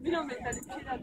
Milyon metrelik bir şeyler.